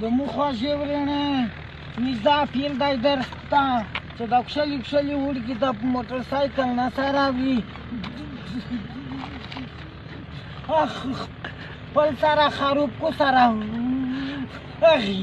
زموږ خوا ژورېڼه نږده اپیل دی درس ته چې دا کښلي کښلي وړکي د موټر سایکل نه سره راوړي خپل سره خروب کو سره اخي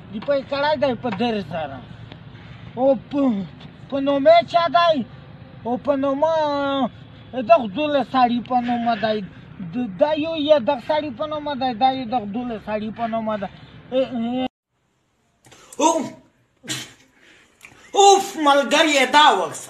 دی په کړای دی په در سره او په نومه چا دی او په نومه دغه دول سړی په نومه دی دا یو یا دغه سړی په نومه دی دا یو دغه دول سړی په نومه دی اوف اوف ملګری دا وخت